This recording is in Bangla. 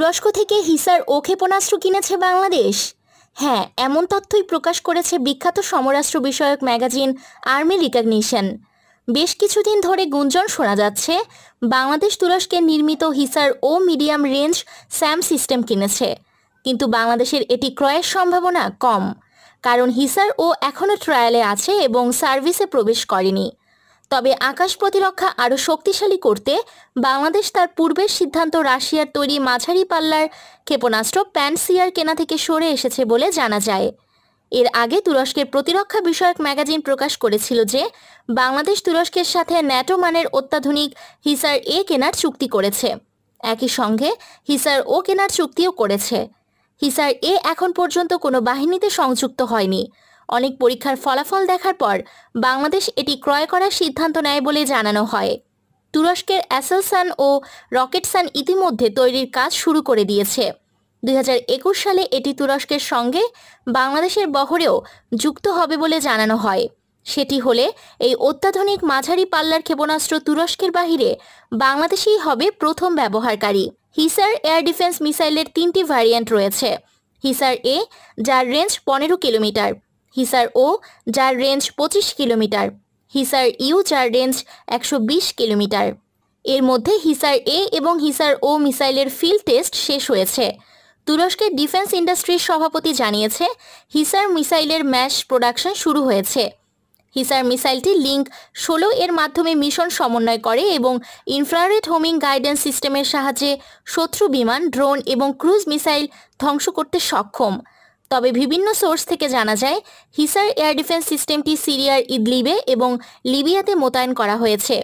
তুরস্ক থেকে হিসার ও ক্ষেপণাস্ত্র কিনেছে বাংলাদেশ? হ্যাঁ এমন তথ্যই প্রকাশ করেছে বিখ্যাত সমরাস্ত্র বিষয়ক ম্যাগাজিন আর্মি রিকগনিশন। বেশ কিছুদিন ধরে গুঞ্জন শোনা যাচ্ছে, বাংলাদেশ তুরস্কে নির্মিত Hisar O medium range SAM system কিনেছে। কিন্তু বাংলাদেশের এটি ক্রয়ের সম্ভাবনা কম, কারণ হিসার ও এখনও ট্রায়ালে আছে এবং সার্ভিসে প্রবেশ করেনি। তবে আকাশ প্রতিরক্ষা আরও শক্তিশালী করতে বাংলাদেশ তার পূর্বের সিদ্ধান্ত রাশিয়ার তৈরি মাঝারি পাল্লার ক্ষেপণাস্ত্র প্যানসিয়ার কেনা থেকে সরে এসেছে বলে জানা যায়। এর আগে তুরস্কের প্রতিরক্ষা বিষয়ক ম্যাগাজিন প্রকাশ করেছিল যে, বাংলাদেশ তুরস্কের সাথে ন্যাটো মানের অত্যাধুনিক হিসার এ কেনার চুক্তি করেছে। একই সঙ্গে হিসার ও কেনার চুক্তিও করেছে। হিসার এ এখন পর্যন্ত কোনো বাহিনীতে সংযুক্ত হয়নি। অনেক পরীক্ষার ফলাফল দেখার পর বাংলাদেশ এটি ক্রয় করার সিদ্ধান্ত নেয় বলে জানানো হয়। তুরস্কের অ্যাসেলসান ও রকেটসান ইতিমধ্যে তৈরির কাজ শুরু করে দিয়েছে। দুই হাজার একুশ সালে এটি তুরস্কের সঙ্গে বাংলাদেশের বহরেও যুক্ত হবে বলে জানানো হয়। সেটি হলে এই অত্যাধুনিক মাঝারি পাল্লার ক্ষেপণাস্ত্র তুরস্কের বাহিরে বাংলাদেশেই হবে প্রথম ব্যবহারকারী। হিসার এয়ার ডিফেন্স মিসাইলের তিনটি ভ্যারিয়েন্ট রয়েছে। হিসার এ, যার রেঞ্জ পনেরো কিলোমিটার। হিসার ও যার রেঞ্জ পঁচিশ কিলোমিটার। হিসার ইউ যার রেঞ্জ একশো বিশ কিলোমিটার। এর মধ্যে হিসার এ এবং হিসার ও মিসাইলের ফিল্ড টেস্ট শেষ হয়েছে। তুরস্কের ডিফেন্স ইন্ডাস্ট্রির সভাপতি জানিয়েছে হিসার মিসাইলের ম্যাশ প্রোডাকশন শুরু হয়েছে। হিসার মিসাইলটি লিঙ্ক ষোলো এর মাধ্যমে মিশন সমন্বয় করে এবং ইনফ্রারেড হোমিং গাইডেন্স সিস্টেমের সাহায্যে শত্রু বিমান ড্রোন এবং ক্রুজ মিসাইল ধ্বংস করতে সক্ষম। তবে বিভিন্ন সোর্স থেকে জানা যায়, হিসার এয়ার ডিফেন্স সিস্টেমটি সিরিয়ার ইদলিবে এবং লিবিয়াতে মোতায়েন করা হয়েছে।